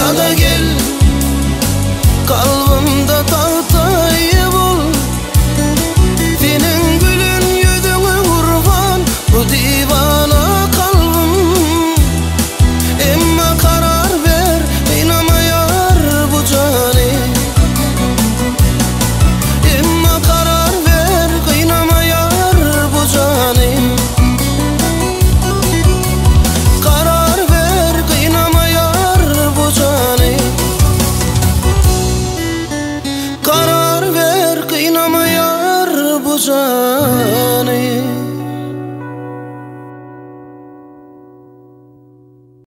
yana gel. Kal olacak